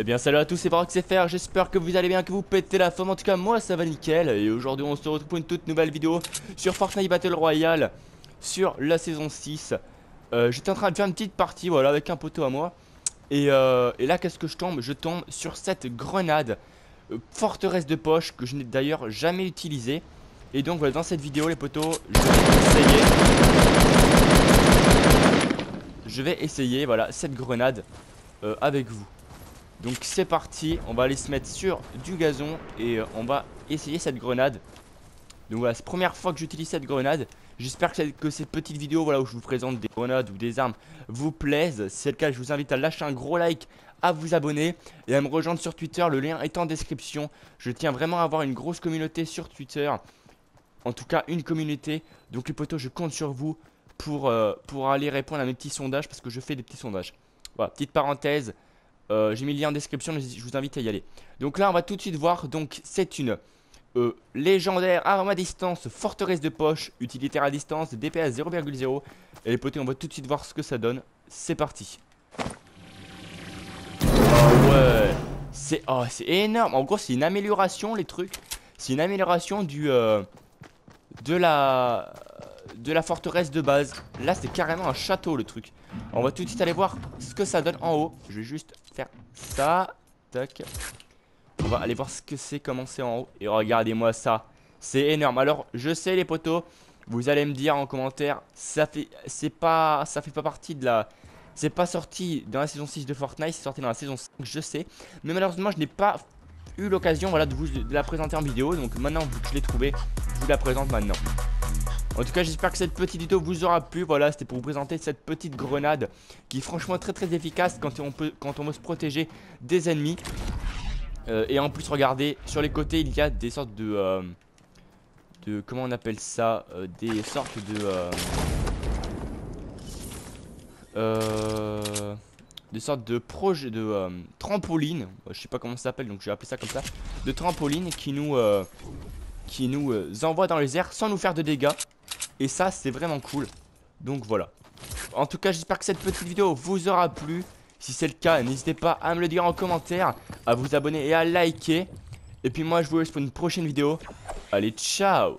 Eh bien salut à tous, c'est faire. j'espère que vous allez bien, que vous pétez la forme, en tout cas moi ça va nickel Et aujourd'hui on se retrouve pour une toute nouvelle vidéo sur Fortnite Battle Royale Sur la saison 6 euh, J'étais en train de faire une petite partie, voilà, avec un poteau à moi. Et, euh, et là qu'est-ce que je tombe? Je tombe sur cette grenade euh, forteresse de poche que je n'ai d'ailleurs jamais utilisée. Et donc voilà, dans cette vidéo les poteaux, je vais essayer. Je vais essayer, voilà, cette grenade avec vous donc c'est parti, on va aller se mettre sur du gazon et euh, on va essayer cette grenade. Donc voilà, c'est la première fois que j'utilise cette grenade. J'espère que, cette petite vidéo voilà, où je vous présente des grenades ou des armes vous plaise. Si c'est le cas, je vous invite à lâcher un gros like, à vous abonner et à me rejoindre sur Twitter. Le lien est en description. Je tiens vraiment à avoir une grosse communauté sur Twitter. En tout cas, une communauté. Donc les potos, je compte sur vous pour, euh, pour aller répondre à mes petits sondages parce que je fais des petits sondages. Voilà, petite parenthèse. Euh, j'ai mis le lien en description, je vous invite à y aller. Donc là, on va tout de suite voir. Donc, c'est une euh, légendaire arme à distance, forteresse de poche, utilitaire à distance, DPS 0,0. Et les potés, on va tout de suite voir ce que ça donne. C'est parti. Oh ouais, c'est oh, énorme. En gros, c'est une amélioration, les trucs. C'est une amélioration du euh, de la de la forteresse de base. Là, c'est carrément un château, le truc. On va tout de suite aller voir ce que ça donne en haut. Je vais juste ça. Tac. On va aller voir ce que c'est, comment c'est en haut. Et regardez-moi ça. C'est énorme. Alors, je sais les potos, vous allez me dire en commentaire, ça fait c'est pas ça fait pas partie de la c'est pas sorti dans la saison 6 de Fortnite, c'est sorti dans la saison 5, je sais. Mais malheureusement, je n'ai pas eu l'occasion voilà, de vous de la présenter en vidéo. Donc maintenant que je l'ai trouvé, je vous la présente maintenant. En tout cas, j'espère que cette petite vidéo vous aura plu. Voilà, c'était pour vous présenter cette petite grenade qui est franchement très très efficace quand on, veut se protéger des ennemis. Euh, et en plus, regardez, sur les côtés, il y a des sortes de... Euh, de comment on appelle ça euh, Des sortes de... des sortes de projets de trampoline. Je sais pas comment ça s'appelle, donc je vais appeler ça comme ça. De trampoline qui nous qui nous envoie dans les airs sans nous faire de dégâts. Et ça, c'est vraiment cool. Donc voilà. En tout cas, j'espère que cette petite vidéo vous aura plu. Si c'est le cas, n'hésitez pas à me le dire en commentaire, à vous abonner et à liker. Et puis moi, je vous laisse pour une prochaine vidéo. Allez, ciao